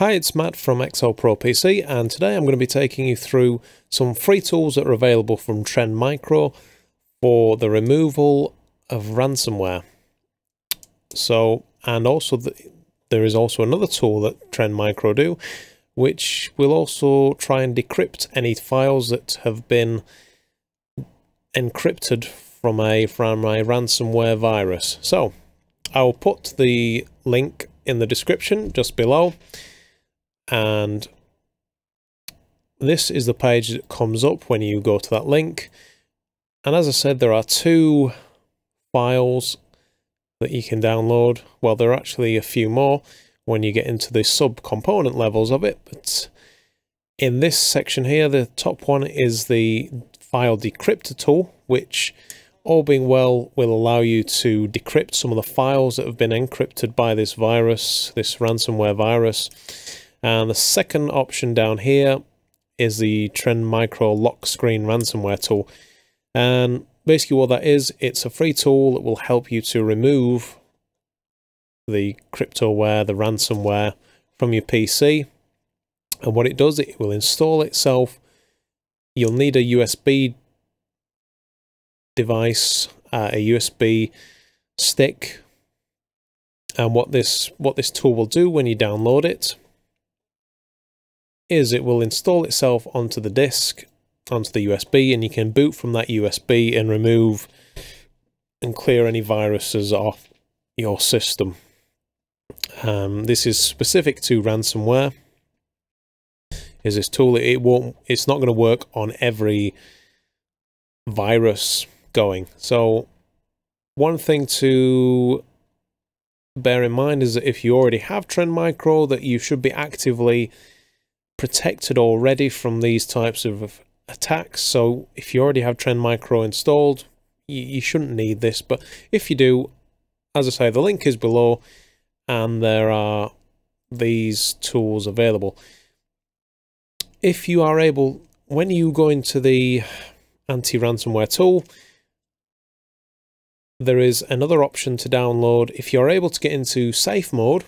Hi, it's Matt from XL Pro PC and today I'm going to be taking you through some free tools that are available from Trend Micro for the removal of ransomware. So, and also the, there is also another tool that Trend Micro do which will also try and decrypt any files that have been encrypted from a from a ransomware virus. So, I'll put the link in the description just below and this is the page that comes up when you go to that link. And as I said there are two files that you can download. Well there are actually a few more when you get into the sub-component levels of it but in this section here the top one is the file decryptor tool which all being well will allow you to decrypt some of the files that have been encrypted by this virus this ransomware virus and the second option down here is the Trend Micro Lock Screen Ransomware tool. And basically what that is, it's a free tool that will help you to remove the cryptoware, the ransomware from your PC. And what it does, it will install itself. You'll need a USB device, uh, a USB stick. And what this what this tool will do when you download it is it will install itself onto the disk, onto the USB, and you can boot from that USB and remove and clear any viruses off your system. Um, this is specific to ransomware. Is this tool? It won't. It's not going to work on every virus going. So, one thing to bear in mind is that if you already have Trend Micro, that you should be actively protected already from these types of attacks. So if you already have Trend Micro installed, you, you shouldn't need this. But if you do, as I say, the link is below and there are these tools available. If you are able, when you go into the anti-ransomware tool, there is another option to download. If you're able to get into safe mode,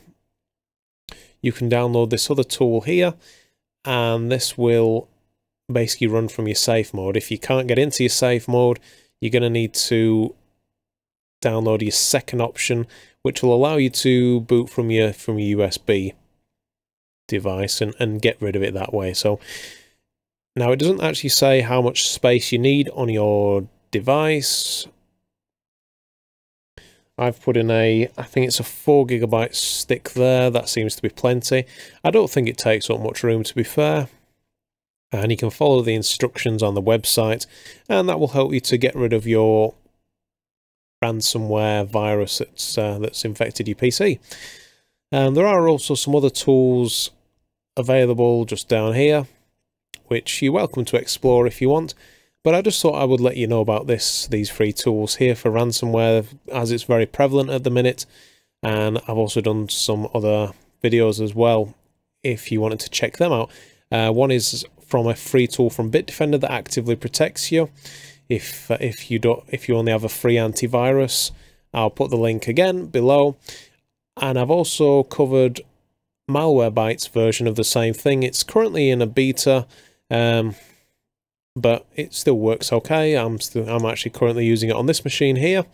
you can download this other tool here and this will basically run from your safe mode. If you can't get into your safe mode, you're going to need to download your second option, which will allow you to boot from your from your USB device and, and get rid of it that way. So now it doesn't actually say how much space you need on your device I've put in a, I think it's a 4 gigabyte stick there. That seems to be plenty. I don't think it takes up much room to be fair. And you can follow the instructions on the website and that will help you to get rid of your ransomware virus that's, uh, that's infected your PC. And there are also some other tools available just down here, which you're welcome to explore if you want. But I just thought I would let you know about this, these free tools here for ransomware, as it's very prevalent at the minute. And I've also done some other videos as well, if you wanted to check them out. Uh, one is from a free tool from Bitdefender that actively protects you. If uh, if you don't, if you only have a free antivirus, I'll put the link again below. And I've also covered Malwarebytes version of the same thing. It's currently in a beta. Um, but it still works okay. I'm still I'm actually currently using it on this machine here.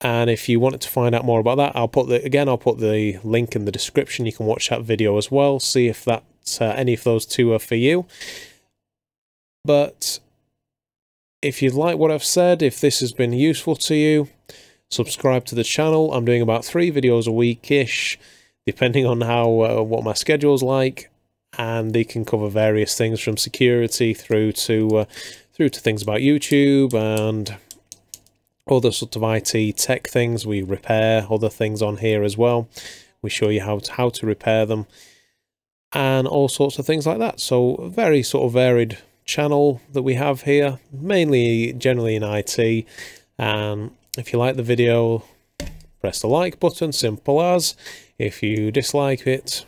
And if you wanted to find out more about that, I'll put the again I'll put the link in the description. You can watch that video as well. See if that uh, any of those two are for you. But if you like what I've said, if this has been useful to you, subscribe to the channel. I'm doing about three videos a week-ish, depending on how uh, what my schedule's like and they can cover various things from security through to uh, through to things about YouTube and other sort of IT tech things. We repair other things on here as well. We show you how to, how to repair them and all sorts of things like that. So a very sort of varied channel that we have here, mainly generally in IT. And if you like the video, press the like button, simple as. If you dislike it,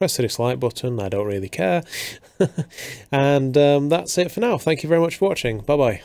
press the dislike button. I don't really care. and um, that's it for now. Thank you very much for watching. Bye-bye.